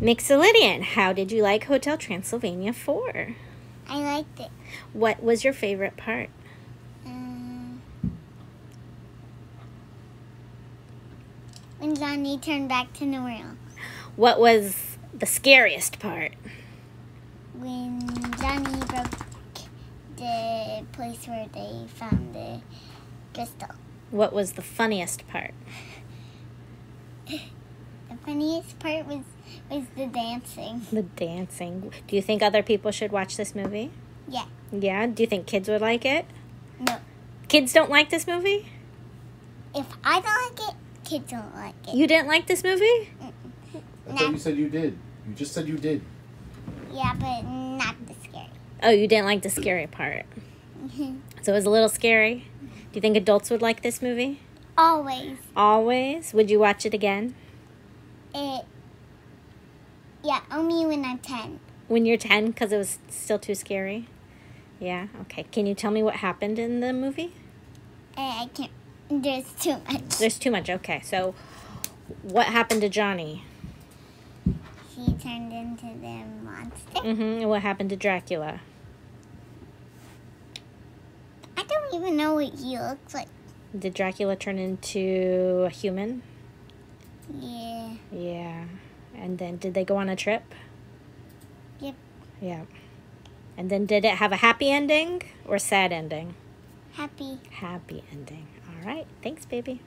Mixolydian, how did you like Hotel Transylvania 4? I liked it. What was your favorite part? Um, when Johnny turned back to New Orleans. What was the scariest part? When Johnny broke the place where they found the crystal. What was the funniest part? The funniest part was was the dancing. The dancing. Do you think other people should watch this movie? Yeah. Yeah? Do you think kids would like it? No. Kids don't like this movie? If I don't like it, kids don't like it. You didn't like this movie? I thought you said you did. You just said you did. Yeah, but not the scary. Oh, you didn't like the scary part. Mm-hmm. So it was a little scary. Do you think adults would like this movie? Always. Always. Would you watch it again? It. Yeah, only when I'm ten. When you're 10 because it was still too scary? Yeah, okay. Can you tell me what happened in the movie? I, I can't. There's too much. There's too much. Okay, so what happened to Johnny? He turned into the monster. Mm-hmm. And what happened to Dracula? I don't even know what he looks like. Did Dracula turn into a human? Yeah. Yeah. And then did they go on a trip? Yep. Yeah. And then did it have a happy ending or sad ending? Happy. Happy ending. All right. Thanks, baby.